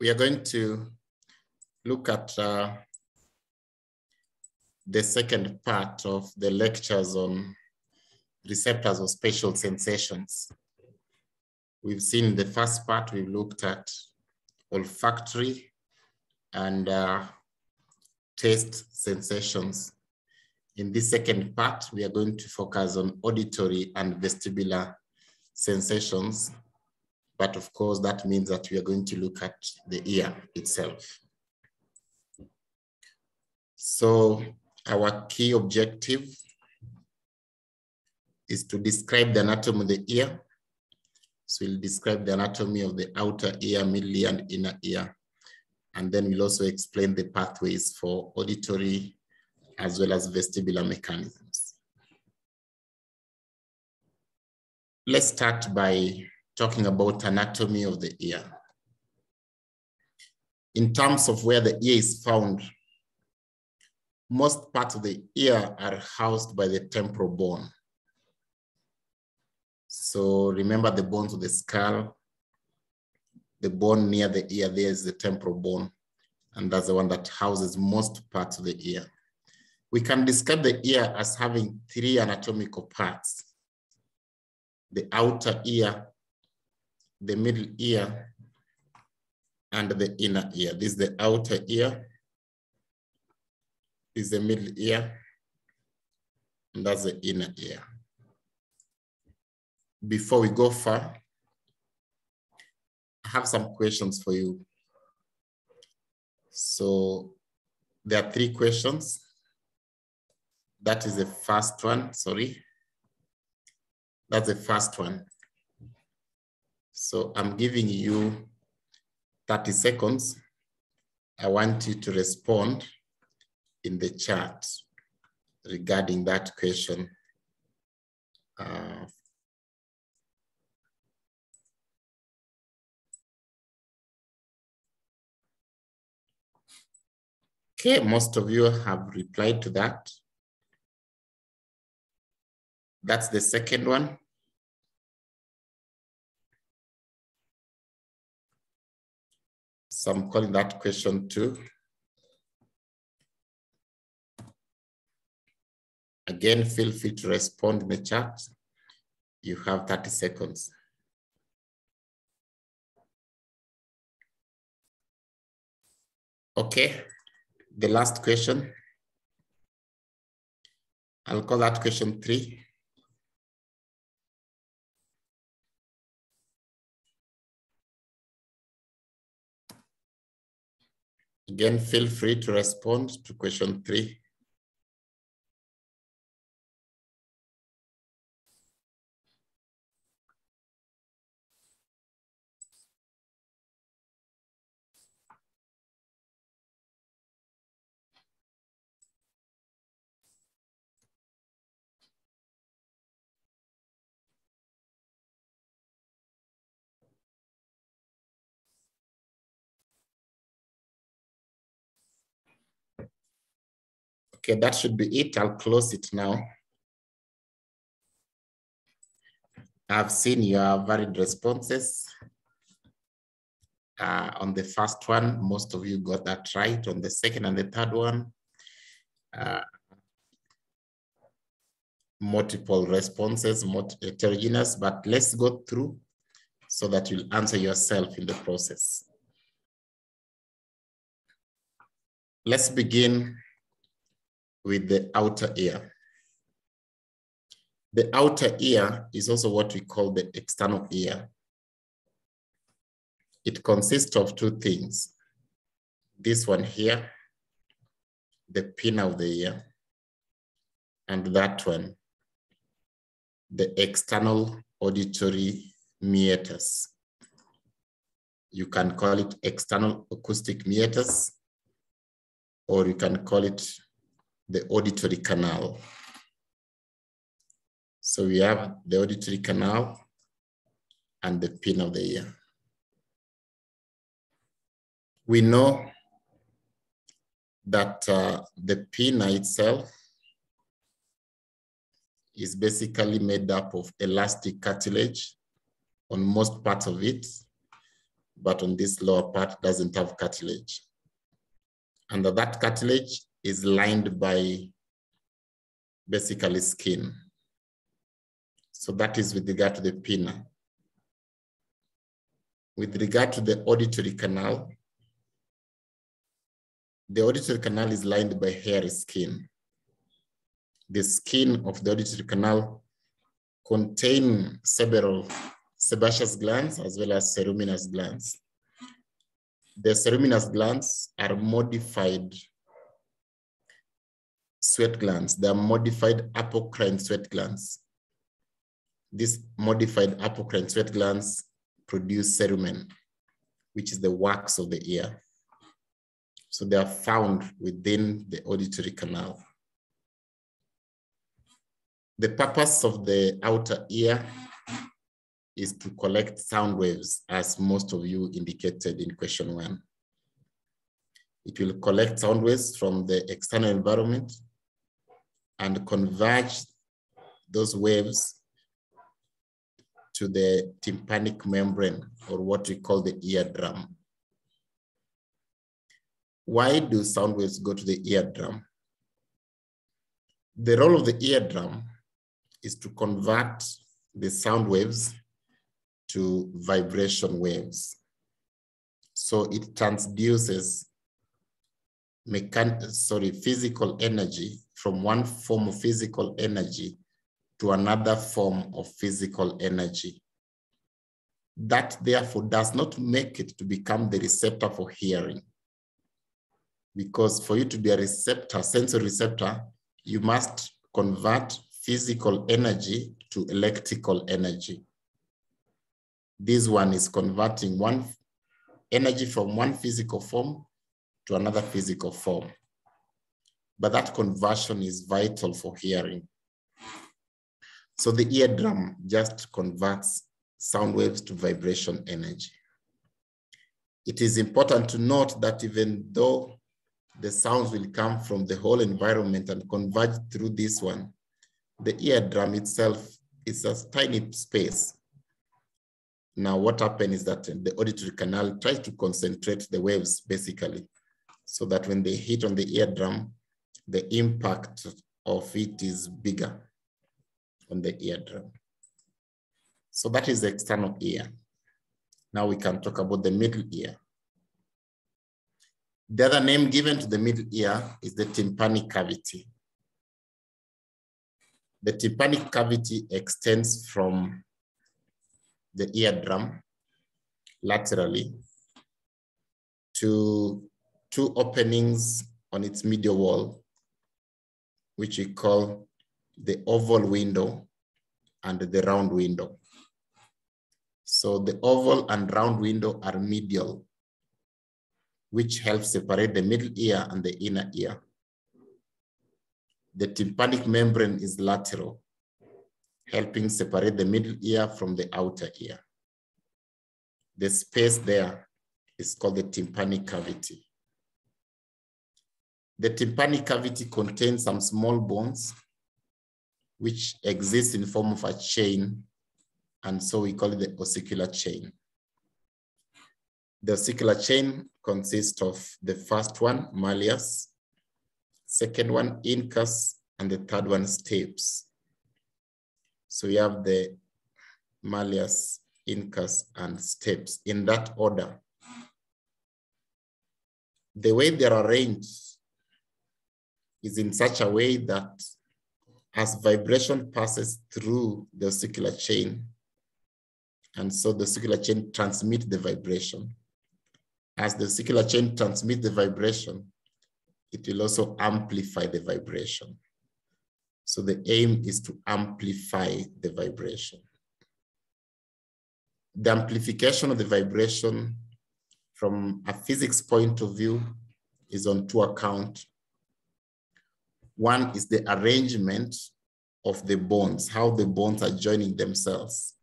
we are going to look at uh, the second part of the lectures on receptors of spatial sensations. We've seen the first part, we've looked at olfactory and uh, taste sensations. In this second part, we are going to focus on auditory and vestibular sensations. But of course, that means that we are going to look at the ear itself. So our key objective is to describe the anatomy of the ear. So we'll describe the anatomy of the outer ear, middle ear, and inner ear. And then we'll also explain the pathways for auditory as well as vestibular mechanisms. Let's start by talking about anatomy of the ear. In terms of where the ear is found, most parts of the ear are housed by the temporal bone. So remember the bones of the skull, the bone near the ear, there is the temporal bone, and that's the one that houses most parts of the ear. We can describe the ear as having three anatomical parts. The outer ear, the middle ear, and the inner ear. This is the outer ear, is the middle ear, and that's the inner ear. Before we go far, I have some questions for you. So there are three questions. That is the first one, sorry. That's the first one. So I'm giving you 30 seconds. I want you to respond in the chat regarding that question. Uh, okay, most of you have replied to that. That's the second one. So I'm calling that question two. Again, feel free to respond in the chat. You have 30 seconds. Okay, the last question. I'll call that question three. Again, feel free to respond to question three. Okay, that should be it. I'll close it now. I've seen your varied responses. Uh, on the first one, most of you got that right. On the second and the third one, uh, multiple responses, heterogeneous, but let's go through so that you'll answer yourself in the process. Let's begin with the outer ear. The outer ear is also what we call the external ear. It consists of two things. This one here, the pinna of the ear, and that one, the external auditory meatus. You can call it external acoustic meatus, or you can call it the auditory canal. So we have the auditory canal and the pinna of the ear. We know that uh, the pinna itself is basically made up of elastic cartilage on most parts of it. but on this lower part doesn't have cartilage. And that cartilage is lined by basically skin. So that is with regard to the pinna. With regard to the auditory canal, the auditory canal is lined by hairy skin. The skin of the auditory canal contain several sebaceous glands as well as ceruminous glands. The ceruminous glands are modified sweat glands. They are modified apocrine sweat glands. These modified apocrine sweat glands produce cerumen, which is the wax of the ear. So they are found within the auditory canal. The purpose of the outer ear is to collect sound waves, as most of you indicated in question one. It will collect sound waves from the external environment and converge those waves to the tympanic membrane, or what we call the eardrum. Why do sound waves go to the eardrum? The role of the eardrum is to convert the sound waves to vibration waves. So it transduces mechan sorry, physical energy from one form of physical energy to another form of physical energy. That therefore does not make it to become the receptor for hearing. Because for you to be a receptor, sensory receptor, you must convert physical energy to electrical energy. This one is converting one energy from one physical form to another physical form. But that conversion is vital for hearing. So the eardrum just converts sound waves to vibration energy. It is important to note that even though the sounds will come from the whole environment and converge through this one, the eardrum itself is a tiny space now, what happens is that the auditory canal tries to concentrate the waves basically, so that when they hit on the eardrum, the impact of it is bigger on the eardrum. So that is the external ear. Now we can talk about the middle ear. The other name given to the middle ear is the tympanic cavity. The tympanic cavity extends from the eardrum laterally to two openings on its medial wall, which we call the oval window and the round window. So the oval and round window are medial, which helps separate the middle ear and the inner ear. The tympanic membrane is lateral, helping separate the middle ear from the outer ear. The space there is called the tympanic cavity. The tympanic cavity contains some small bones which exist in form of a chain, and so we call it the ossicular chain. The ossicular chain consists of the first one, malleus, second one, incus, and the third one, stapes. So we have the malleus, incus, and stapes in that order. The way they're arranged is in such a way that as vibration passes through the ossicular chain, and so the ossicular chain transmits the vibration. As the ossicular chain transmits the vibration, it will also amplify the vibration. So the aim is to amplify the vibration. The amplification of the vibration from a physics point of view is on two accounts. One is the arrangement of the bonds, how the bonds are joining themselves.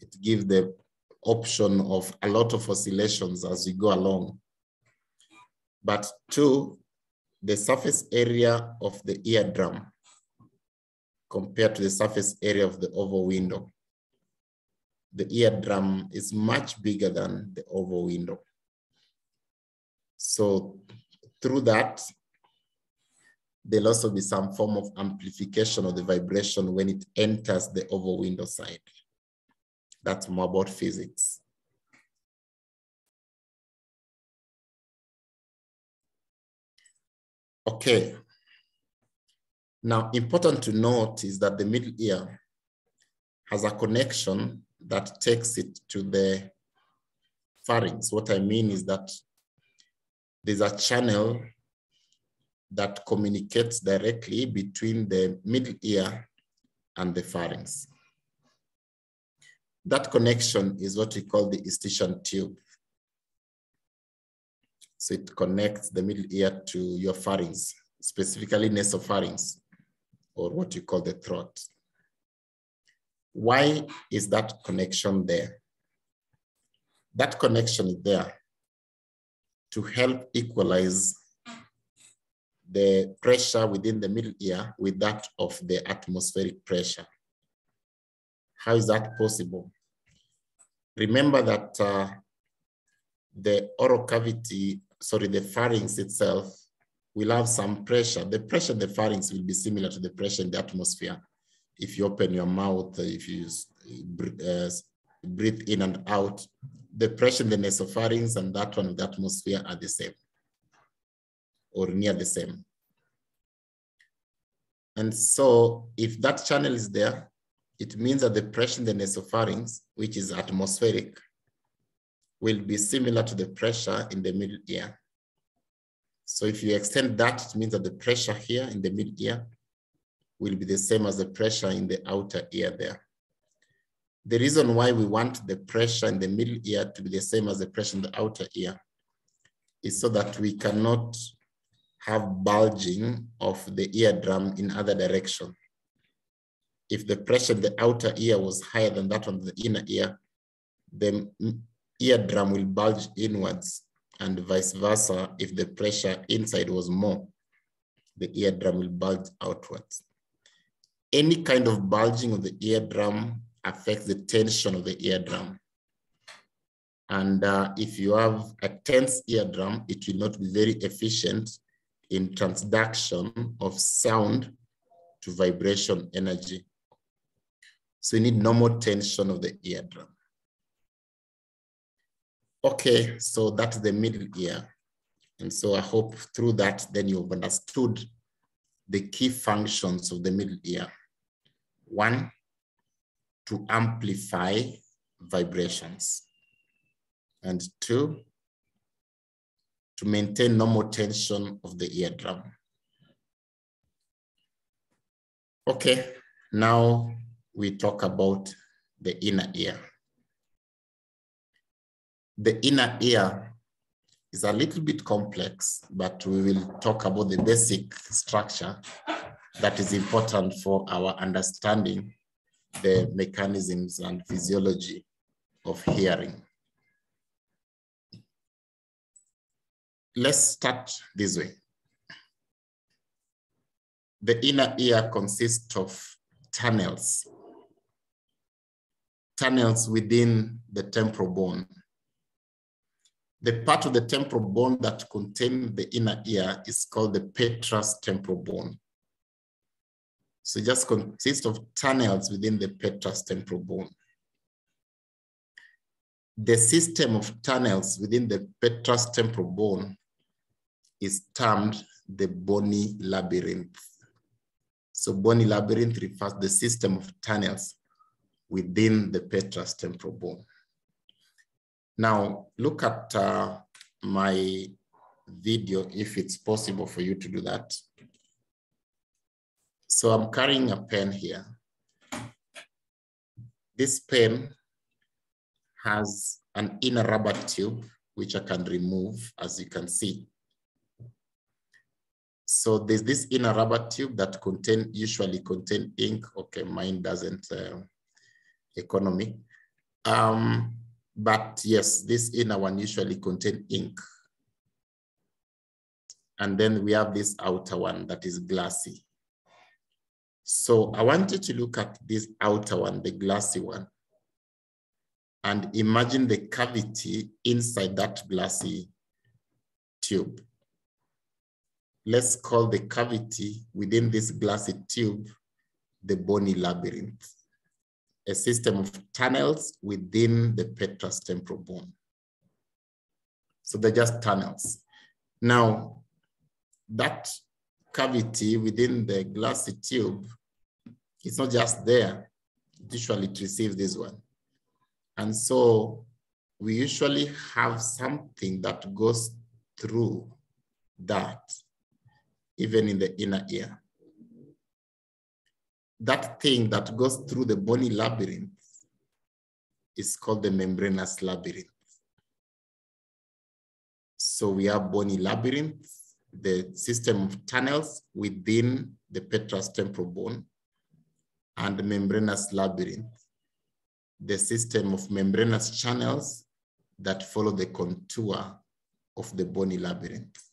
It gives the option of a lot of oscillations as we go along. But two, the surface area of the eardrum compared to the surface area of the oval window. the eardrum is much bigger than the oval window. So through that, there'll also be some form of amplification of the vibration when it enters the oval window side. That's more about physics. Okay. Now, important to note is that the middle ear has a connection that takes it to the pharynx. What I mean is that there's a channel that communicates directly between the middle ear and the pharynx. That connection is what we call the eustachian tube. So it connects the middle ear to your pharynx, specifically nasopharynx, or what you call the throat. Why is that connection there? That connection is there to help equalize the pressure within the middle ear with that of the atmospheric pressure. How is that possible? Remember that uh, the oral cavity, sorry, the pharynx itself will have some pressure. The pressure in the pharynx will be similar to the pressure in the atmosphere. If you open your mouth, if you uh, breathe in and out, the pressure in the nasopharynx and that one of the atmosphere are the same or near the same. And so if that channel is there, it means that the pressure in the nasopharynx, which is atmospheric, will be similar to the pressure in the middle ear. So if you extend that, it means that the pressure here in the middle ear will be the same as the pressure in the outer ear there. The reason why we want the pressure in the middle ear to be the same as the pressure in the outer ear is so that we cannot have bulging of the eardrum in other direction. If the pressure in the outer ear was higher than that on the inner ear, the eardrum will bulge inwards and vice versa. If the pressure inside was more, the eardrum will bulge outwards. Any kind of bulging of the eardrum affects the tension of the eardrum. And uh, if you have a tense eardrum, it will not be very efficient in transduction of sound to vibration energy. So you need normal tension of the eardrum. Okay, so that's the middle ear. And so I hope through that, then you've understood the key functions of the middle ear. One, to amplify vibrations. And two, to maintain normal tension of the eardrum. Okay, now we talk about the inner ear. The inner ear is a little bit complex, but we will talk about the basic structure that is important for our understanding the mechanisms and physiology of hearing. Let's start this way. The inner ear consists of tunnels, tunnels within the temporal bone. The part of the temporal bone that contains the inner ear is called the petrous temporal bone. So it just consists of tunnels within the petrous temporal bone. The system of tunnels within the petrous temporal bone is termed the bony labyrinth. So bony labyrinth refers to the system of tunnels within the petrous temporal bone. Now, look at uh, my video if it's possible for you to do that. So I'm carrying a pen here. This pen has an inner rubber tube, which I can remove, as you can see. So there's this inner rubber tube that contain usually contain ink. Okay, mine doesn't uh, economy. Um, but yes, this inner one usually contain ink. And then we have this outer one that is glassy. So I want you to look at this outer one, the glassy one. and imagine the cavity inside that glassy tube. Let's call the cavity within this glassy tube the bony labyrinth, a system of tunnels within the petrous temporal bone. So they're just tunnels. Now, that cavity within the glassy tube, it's not just there, it usually it receives this one. And so we usually have something that goes through that, even in the inner ear. That thing that goes through the bony labyrinth is called the membranous labyrinth. So we have bony labyrinth, the system of tunnels within the petrous temporal bone, and the membranous labyrinth, the system of membranous channels that follow the contour of the bony labyrinth.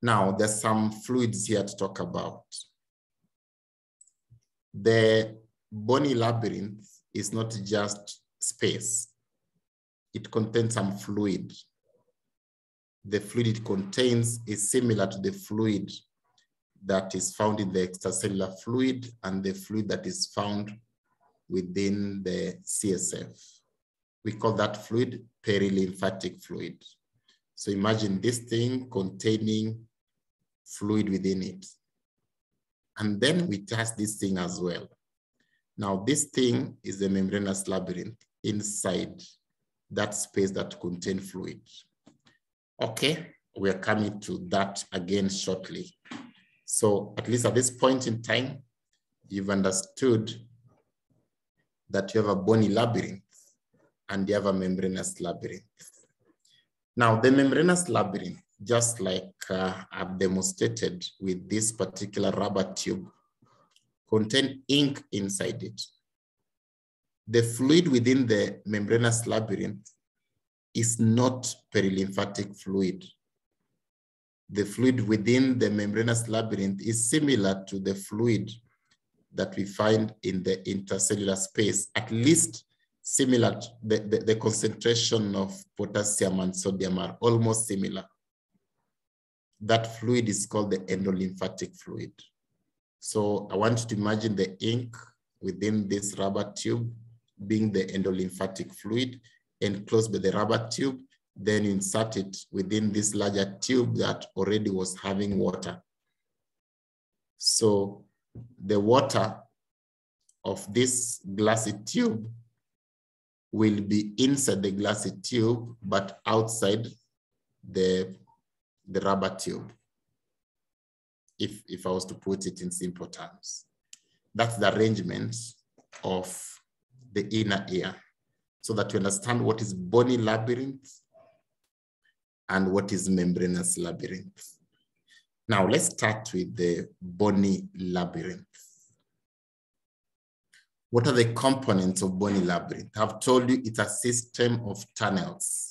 Now, there's some fluids here to talk about. The bony labyrinth is not just space. It contains some fluid. The fluid it contains is similar to the fluid that is found in the extracellular fluid and the fluid that is found within the CSF. We call that fluid perilymphatic fluid. So imagine this thing containing fluid within it. And then we test this thing as well. Now this thing is the membranous labyrinth inside that space that contain fluid. Okay, we're coming to that again shortly. So at least at this point in time, you've understood that you have a bony labyrinth and you have a membranous labyrinth. Now the membranous labyrinth, just like uh, I've demonstrated with this particular rubber tube, contain ink inside it. The fluid within the membranous labyrinth is not perilymphatic fluid the fluid within the membranous labyrinth is similar to the fluid that we find in the intercellular space, at least similar, the, the, the concentration of potassium and sodium are almost similar. That fluid is called the endolymphatic fluid. So I want you to imagine the ink within this rubber tube being the endolymphatic fluid enclosed by the rubber tube then insert it within this larger tube that already was having water. So the water of this glassy tube will be inside the glassy tube, but outside the, the rubber tube, if, if I was to put it in simple terms. That's the arrangement of the inner ear so that you understand what is bony labyrinth and what is membranous labyrinth. Now let's start with the bony labyrinth. What are the components of bony labyrinth? I've told you it's a system of tunnels.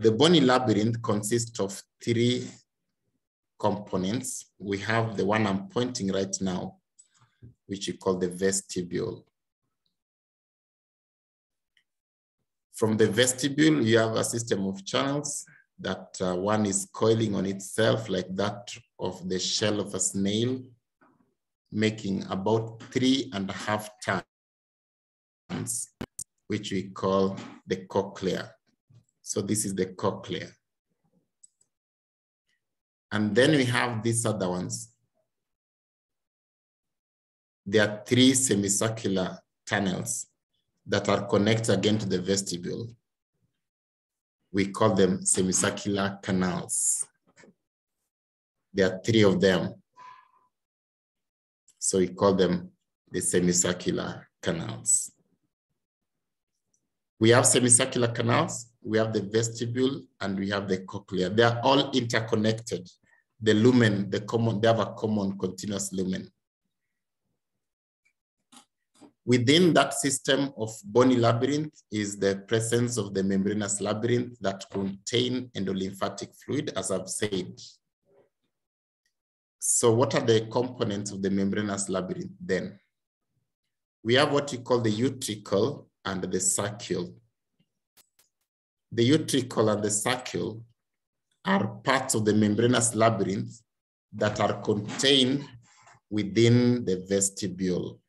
The bony labyrinth consists of three components. We have the one I'm pointing right now, which we call the vestibule. From the vestibule, you have a system of channels that uh, one is coiling on itself like that of the shell of a snail, making about three and a half turns, which we call the cochlea. So this is the cochlea. And then we have these other ones. There are three semicircular tunnels that are connected again to the vestibule. We call them semicircular canals. There are three of them. So we call them the semicircular canals. We have semicircular canals, we have the vestibule, and we have the cochlea. They are all interconnected. The lumen, the common, they have a common continuous lumen. Within that system of bony labyrinth is the presence of the membranous labyrinth that contain endolymphatic fluid, as I've said. So what are the components of the membranous labyrinth then? we have what we call the utricle and the saccule. The utricle and the saccule are parts of the membranous labyrinth that are contained within the vestibule.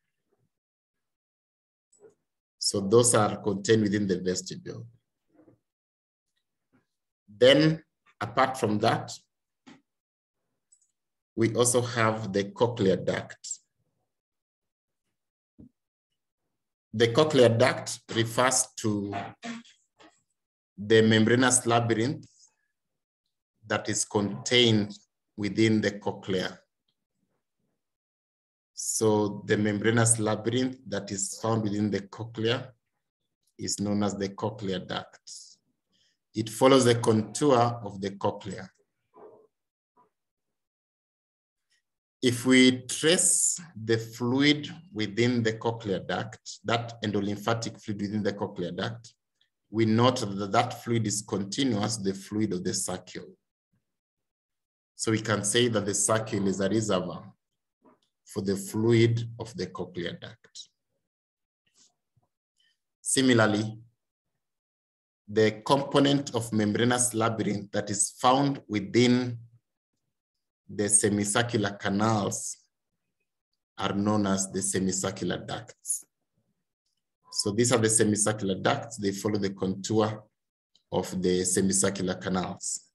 So those are contained within the vestibule. Then apart from that, we also have the cochlear duct. The cochlear duct refers to the membranous labyrinth that is contained within the cochlea. So the membranous labyrinth that is found within the cochlea is known as the cochlear duct. It follows the contour of the cochlea. If we trace the fluid within the cochlear duct, that endolymphatic fluid within the cochlear duct, we note that that fluid is continuous, the fluid of the saccule. So we can say that the saccule is a reservoir for the fluid of the cochlear duct. Similarly, the component of membranous labyrinth that is found within the semicircular canals are known as the semicircular ducts. So these are the semicircular ducts. They follow the contour of the semicircular canals.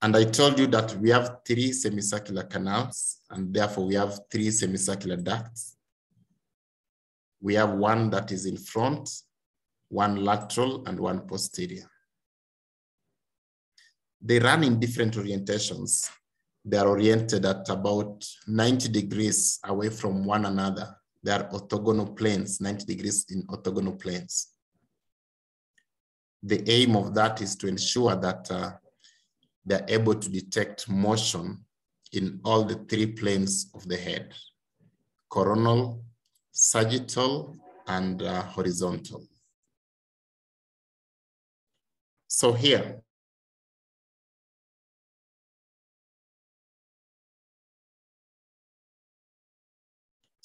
And I told you that we have three semicircular canals, and therefore we have three semicircular ducts. We have one that is in front, one lateral, and one posterior. They run in different orientations. They are oriented at about 90 degrees away from one another. They are orthogonal planes, 90 degrees in orthogonal planes. The aim of that is to ensure that uh, they're able to detect motion in all the three planes of the head, coronal, sagittal, and uh, horizontal. So here,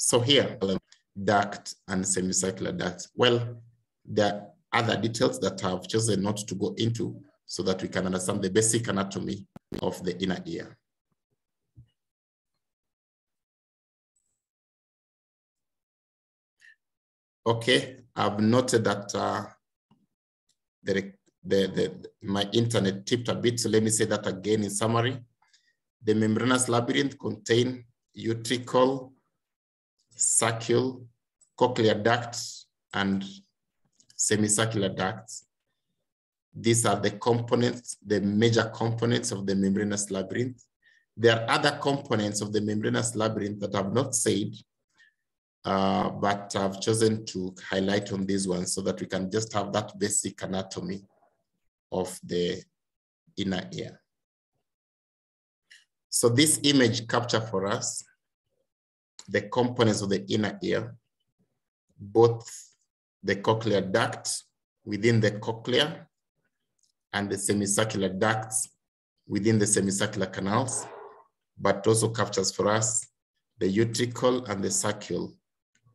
so here, duct and semicircular duct. Well, there are other details that I've chosen not to go into, so that we can understand the basic anatomy of the inner ear. Okay, I've noted that uh, the, the, the, my internet tipped a bit, so let me say that again in summary. The membranous labyrinth contain utricle, saccule, cochlear ducts, and semicircular ducts. These are the components, the major components of the membranous labyrinth. There are other components of the membranous labyrinth that I've not said, uh, but I've chosen to highlight on these ones so that we can just have that basic anatomy of the inner ear. So this image capture for us the components of the inner ear, both the cochlear duct within the cochlea and the semicircular ducts within the semicircular canals, but also captures for us the utricle and the saccule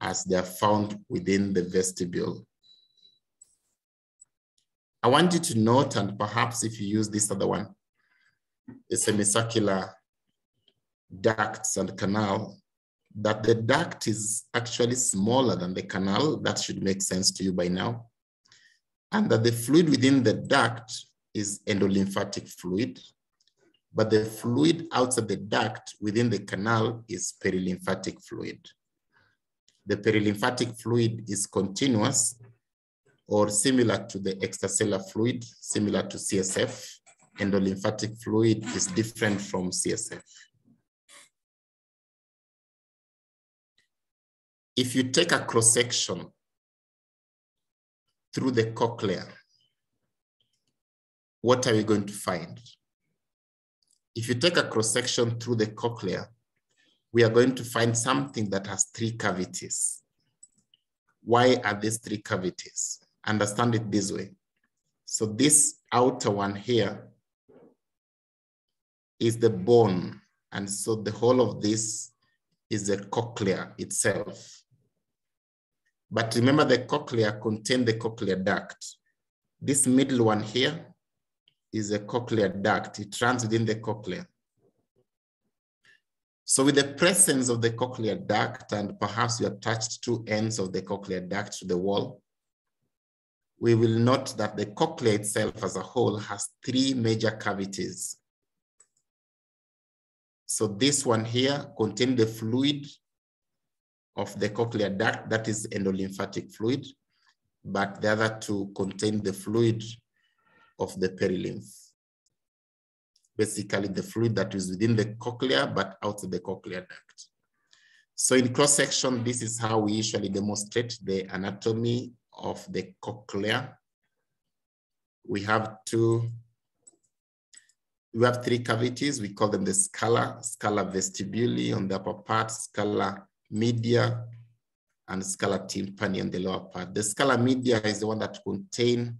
as they are found within the vestibule. I want you to note, and perhaps if you use this other one, the semicircular ducts and canal, that the duct is actually smaller than the canal. That should make sense to you by now and that the fluid within the duct is endolymphatic fluid, but the fluid outside the duct within the canal is perilymphatic fluid. The perilymphatic fluid is continuous or similar to the extracellular fluid, similar to CSF. Endolymphatic fluid is different from CSF. If you take a cross section through the cochlea, what are we going to find? If you take a cross section through the cochlea, we are going to find something that has three cavities. Why are these three cavities? Understand it this way. So this outer one here is the bone. And so the whole of this is the cochlea itself. But remember the cochlea contain the cochlear duct. This middle one here is a cochlear duct. It runs within the cochlea. So with the presence of the cochlear duct and perhaps you attached two ends of the cochlear duct to the wall, we will note that the cochlea itself as a whole has three major cavities. So this one here contains the fluid of the cochlear duct, that is endolymphatic fluid, but the other two contain the fluid of the perilymph. Basically the fluid that is within the cochlea, but out of the cochlear duct. So in cross section, this is how we usually demonstrate the anatomy of the cochlea. We have two, we have three cavities. We call them the scala, scala vestibuli on the upper part, scala media, and scala tympani on the lower part. The scala media is the one that contain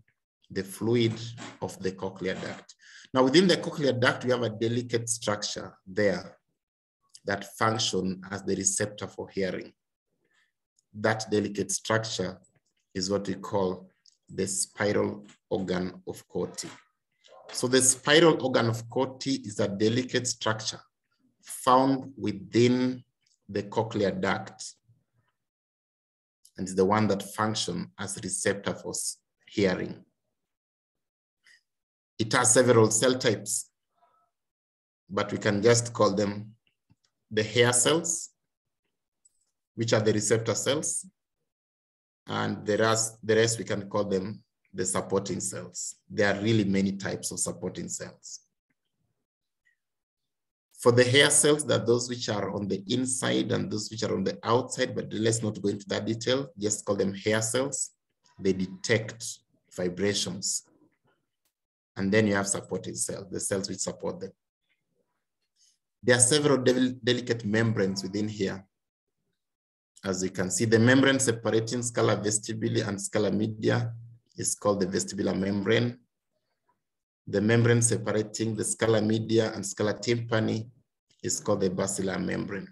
the fluid of the cochlear duct. Now within the cochlear duct, we have a delicate structure there that function as the receptor for hearing. That delicate structure is what we call the spiral organ of Corti. So the spiral organ of Corti is a delicate structure found within the cochlear duct and is the one that function as receptor for hearing. It has several cell types, but we can just call them the hair cells, which are the receptor cells. And the rest, the rest we can call them the supporting cells. There are really many types of supporting cells. For the hair cells, that those which are on the inside and those which are on the outside, but let's not go into that detail, just call them hair cells. They detect vibrations. And then you have supporting cells, the cells which support them. There are several del delicate membranes within here. As you can see, the membrane separating scala vestibuli and scala media is called the vestibular membrane. The membrane separating the scala media and scala tympani is called the basilar membrane.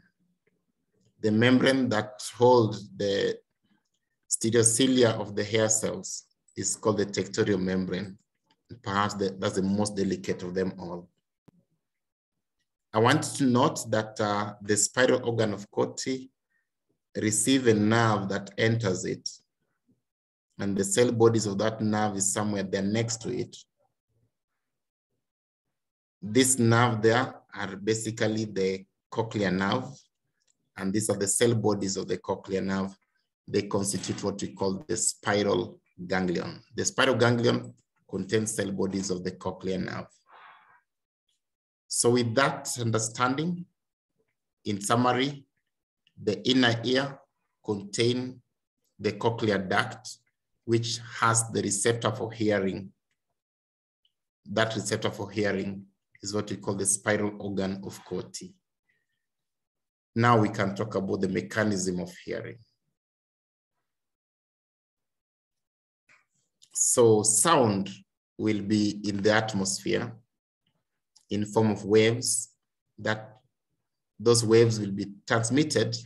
The membrane that holds the stereocilia of the hair cells is called the tectorial membrane perhaps the, that's the most delicate of them all. I want to note that uh, the spiral organ of Corti receive a nerve that enters it, and the cell bodies of that nerve is somewhere there next to it. This nerve there are basically the cochlear nerve, and these are the cell bodies of the cochlear nerve. They constitute what we call the spiral ganglion. The spiral ganglion contains cell bodies of the cochlear nerve. So with that understanding, in summary, the inner ear contain the cochlear duct, which has the receptor for hearing. That receptor for hearing is what we call the spiral organ of Corti. Now we can talk about the mechanism of hearing. So sound will be in the atmosphere in form of waves that those waves will be transmitted,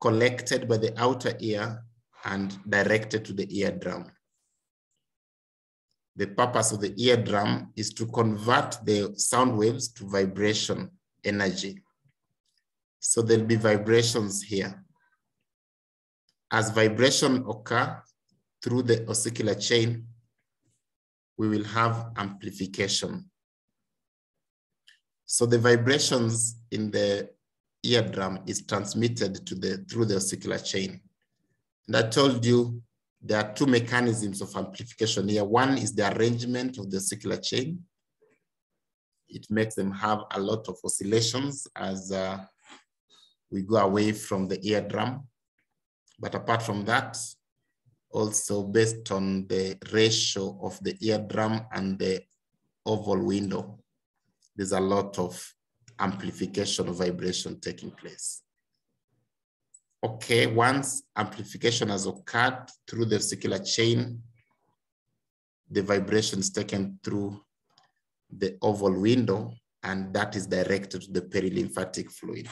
collected by the outer ear and directed to the eardrum. The purpose of the eardrum is to convert the sound waves to vibration energy. So there'll be vibrations here. As vibration occur, through the ossicular chain, we will have amplification. So the vibrations in the eardrum is transmitted to the through the ossicular chain. And I told you there are two mechanisms of amplification here. One is the arrangement of the ossicular chain. It makes them have a lot of oscillations as uh, we go away from the eardrum. But apart from that, also based on the ratio of the eardrum and the oval window. There's a lot of amplification of vibration taking place. Okay, once amplification has occurred through the ossicular chain, the vibration is taken through the oval window and that is directed to the perilymphatic fluid.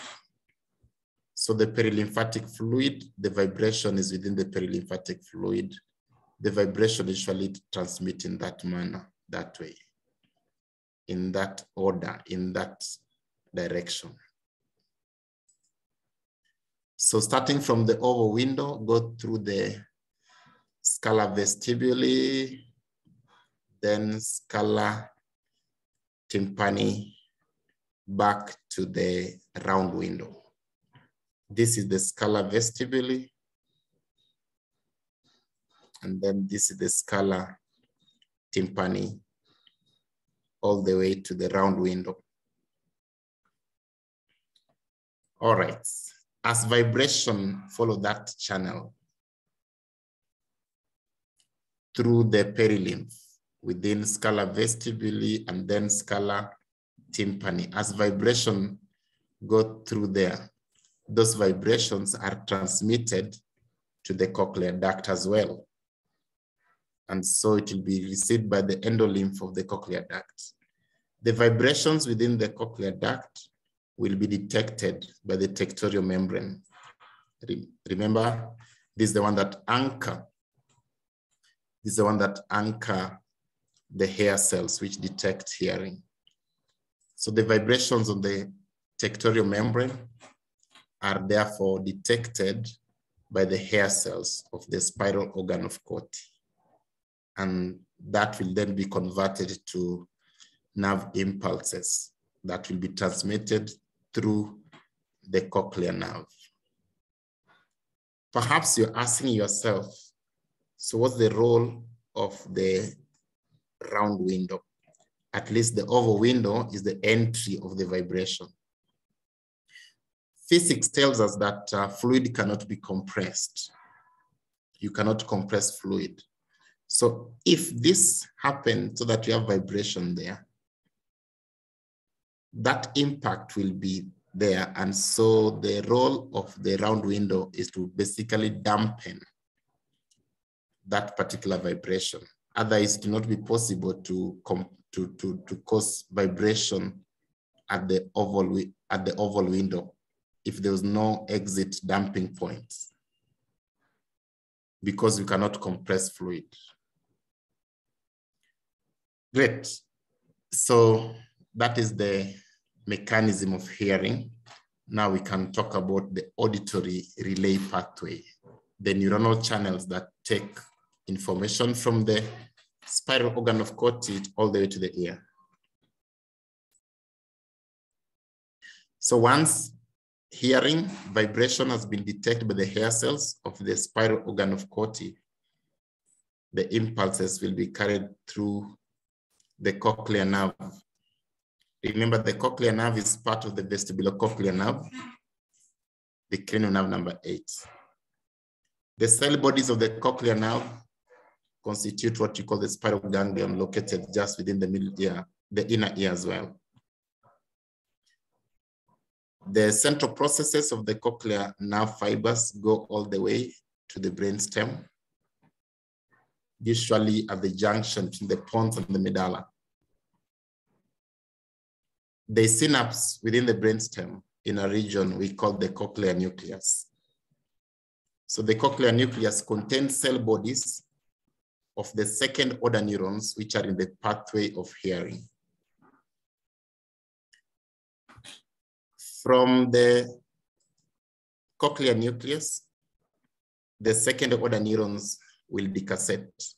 So the perilymphatic fluid, the vibration is within the perilymphatic fluid. The vibration usually transmit in that manner, that way, in that order, in that direction. So starting from the oval window, go through the scala vestibuli, then scala tympani, back to the round window. This is the scala vestibuli. And then this is the scala tympani all the way to the round window. All right, as vibration follow that channel through the perilymph within scala vestibuli and then scala tympani. As vibration go through there, those vibrations are transmitted to the cochlear duct as well. And so it will be received by the endolymph of the cochlear duct. The vibrations within the cochlear duct will be detected by the tectorial membrane. Remember, this is the one that anchor. This is the one that anchor the hair cells which detect hearing. So the vibrations on the tectorial membrane are therefore detected by the hair cells of the spiral organ of Corti. And that will then be converted to nerve impulses that will be transmitted through the cochlear nerve. Perhaps you're asking yourself, so what's the role of the round window? At least the oval window is the entry of the vibration physics tells us that uh, fluid cannot be compressed. You cannot compress fluid. So if this happens so that you have vibration there, that impact will be there. And so the role of the round window is to basically dampen that particular vibration. Otherwise, it cannot be possible to, to, to, to cause vibration at the oval at the oval window if there was no exit damping points because you cannot compress fluid. Great. So that is the mechanism of hearing. Now we can talk about the auditory relay pathway, the neuronal channels that take information from the spiral organ of Corti all the way to the ear. So once hearing vibration has been detected by the hair cells of the spiral organ of Corti. The impulses will be carried through the cochlear nerve. Remember, the cochlear nerve is part of the vestibulocochlear nerve, the cranial nerve number eight. The cell bodies of the cochlear nerve constitute what you call the spiral ganglion located just within the middle ear, the inner ear as well. The central processes of the cochlear nerve fibers go all the way to the brainstem, usually at the junction between the pons and the medulla. The synapse within the brainstem in a region we call the cochlear nucleus. So the cochlear nucleus contains cell bodies of the second order neurons, which are in the pathway of hearing. From the cochlear nucleus, the second order neurons will decussate.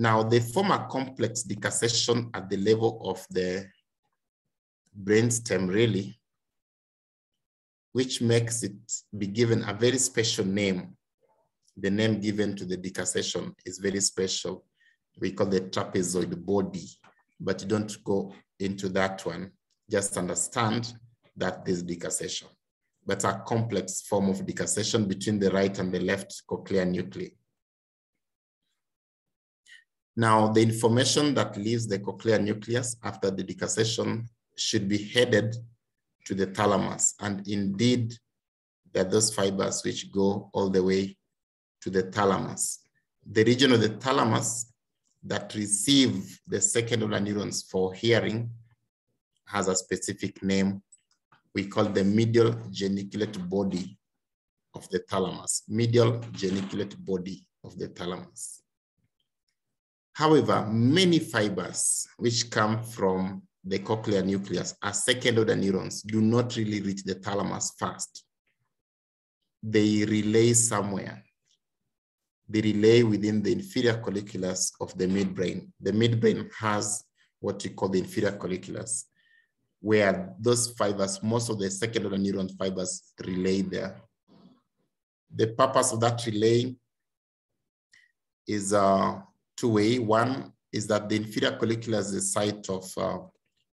Now they form a complex decussation at the level of the brainstem really, which makes it be given a very special name. The name given to the decussation is very special. We call the trapezoid body, but you don't go into that one just understand that this decussation, but a complex form of decussation between the right and the left cochlear nuclei. Now, the information that leaves the cochlear nucleus after the decussation should be headed to the thalamus. And indeed, there are those fibers which go all the way to the thalamus. The region of the thalamus that receive the second order neurons for hearing has a specific name we call the medial geniculate body of the thalamus, medial geniculate body of the thalamus. However, many fibers which come from the cochlear nucleus as second order neurons do not really reach the thalamus first. They relay somewhere. They relay within the inferior colliculus of the midbrain. The midbrain has what we call the inferior colliculus, where those fibers, most of the second order neuron fibers relay there. The purpose of that relay is uh, two-way. One is that the inferior colliculus is the site of uh,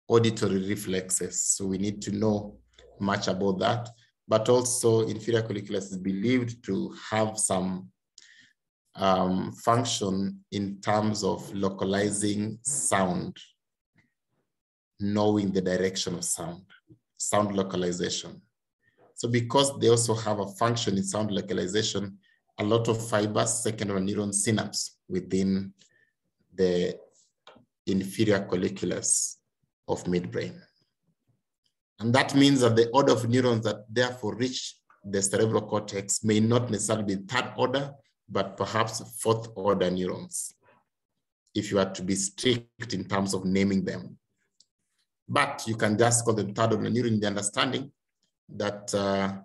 auditory reflexes. So we need to know much about that. But also inferior colliculus is believed to have some um, function in terms of localizing sound, knowing the direction of sound, sound localization. So because they also have a function in sound localization, a lot of fibers, second neuron synapse within the inferior colliculus of midbrain. And that means that the order of neurons that therefore reach the cerebral cortex may not necessarily be third order, but perhaps fourth order neurons, if you are to be strict in terms of naming them. But you can just call them third order neuron in the understanding that uh,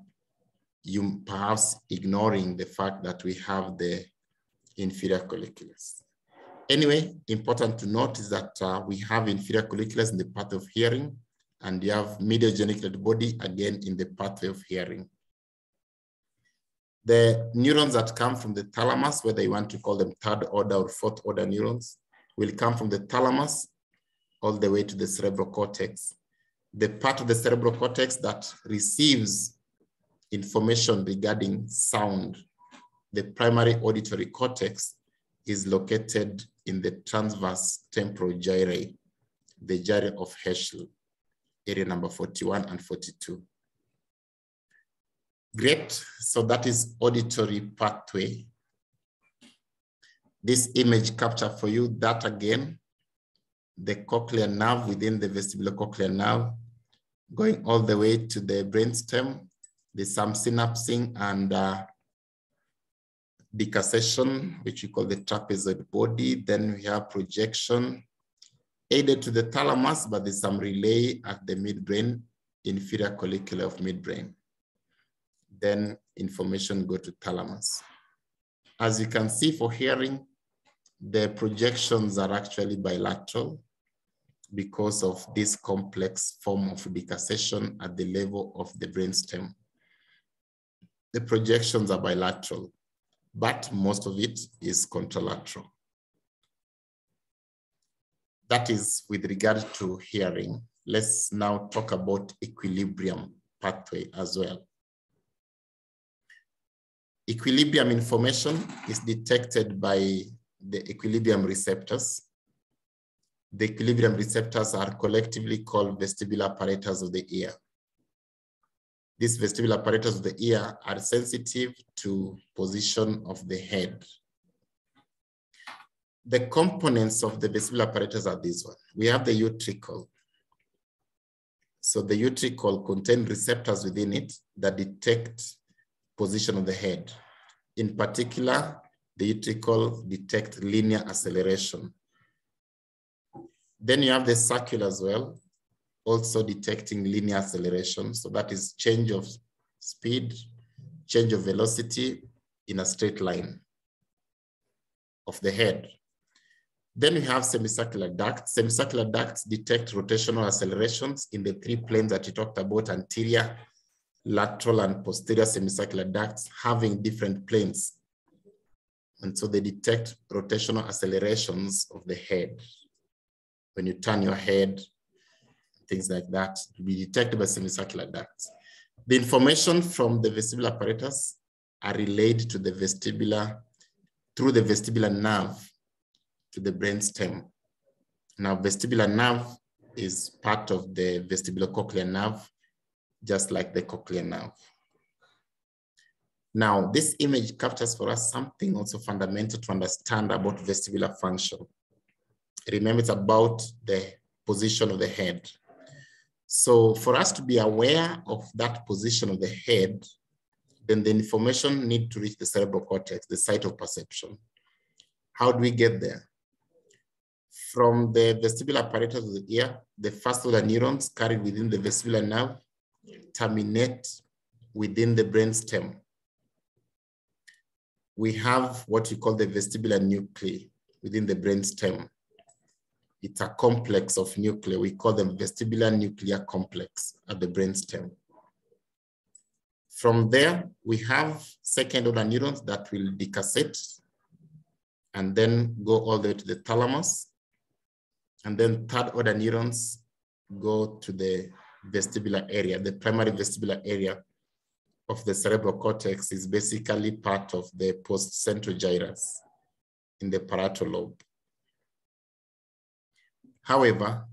you perhaps ignoring the fact that we have the inferior colliculus. Anyway, important to note is that uh, we have inferior colliculus in the path of hearing, and you have medial geniculate body again in the pathway of hearing. The neurons that come from the thalamus, whether you want to call them third order or fourth order neurons, will come from the thalamus all the way to the cerebral cortex. The part of the cerebral cortex that receives information regarding sound, the primary auditory cortex, is located in the transverse temporal gyri, the gyri of Heschl, area number 41 and 42. Great, so that is auditory pathway. This image capture for you, that again, the cochlear nerve within the vestibulocochlear nerve, going all the way to the brainstem. There's some synapsing and uh, decussation, which we call the trapezoid body. Then we have projection aided to the thalamus, but there's some relay at the midbrain, inferior collicula of midbrain. Then information go to thalamus. As you can see for hearing, the projections are actually bilateral because of this complex form of decussation at the level of the brainstem. The projections are bilateral but most of it is contralateral. That is with regard to hearing. Let's now talk about equilibrium pathway as well. Equilibrium information is detected by the equilibrium receptors. The equilibrium receptors are collectively called vestibular apparatus of the ear. These vestibular apparatus of the ear are sensitive to position of the head. The components of the vestibular apparatus are these one. We have the utricle. So the utricle contains receptors within it that detect position of the head. In particular, the utricle detect linear acceleration. Then you have the saccule as well also detecting linear acceleration. So that is change of speed, change of velocity in a straight line of the head. Then we have semicircular ducts. Semicircular ducts detect rotational accelerations in the three planes that you talked about, anterior, lateral, and posterior semicircular ducts having different planes. And so they detect rotational accelerations of the head. When you turn your head things like that to be detected by semicircular ducts. The information from the vestibular apparatus are relayed to the vestibular, through the vestibular nerve to the brainstem. Now, vestibular nerve is part of the vestibulocochlear nerve, just like the cochlear nerve. Now, this image captures for us something also fundamental to understand about vestibular function. Remember, it's about the position of the head. So for us to be aware of that position of the head, then the information need to reach the cerebral cortex, the site of perception. How do we get there? From the vestibular apparatus of the ear, the first order neurons carried within the vestibular nerve terminate within the brain stem. We have what we call the vestibular nuclei within the brain stem. It's a complex of nuclei. We call them vestibular nuclear complex at the brain stem. From there, we have second order neurons that will decussate and then go all the way to the thalamus. And then third order neurons go to the vestibular area. The primary vestibular area of the cerebral cortex is basically part of the postcentral gyrus in the parietal lobe. However,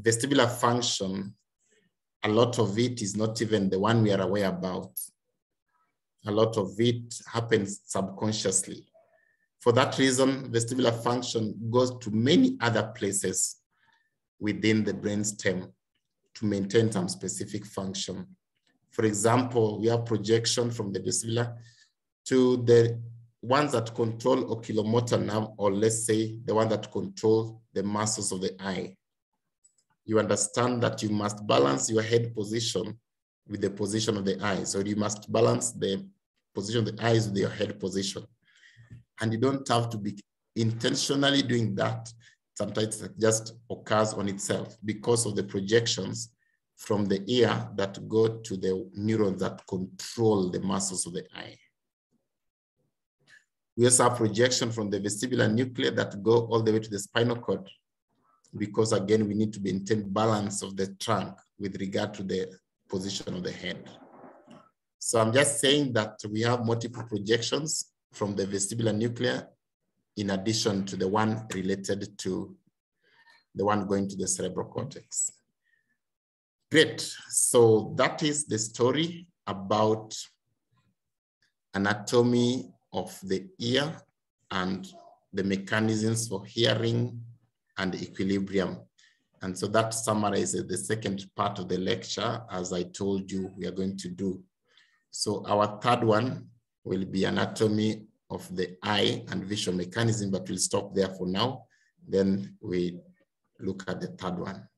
vestibular function, a lot of it is not even the one we are aware about. A lot of it happens subconsciously. For that reason, vestibular function goes to many other places within the brain stem to maintain some specific function. For example, we have projection from the vestibular to the ones that control oculomotor nerve, or let's say the one that control the muscles of the eye. You understand that you must balance your head position with the position of the eye. So you must balance the position of the eyes with your head position. And you don't have to be intentionally doing that sometimes it just occurs on itself because of the projections from the ear that go to the neurons that control the muscles of the eye. We also have projection from the vestibular nuclei that go all the way to the spinal cord because again, we need to maintain balance of the trunk with regard to the position of the head. So I'm just saying that we have multiple projections from the vestibular nuclei in addition to the one related to the one going to the cerebral cortex. Great, so that is the story about anatomy of the ear and the mechanisms for hearing and equilibrium. And so that summarizes the second part of the lecture, as I told you we are going to do. So our third one will be anatomy of the eye and visual mechanism, but we'll stop there for now. Then we look at the third one.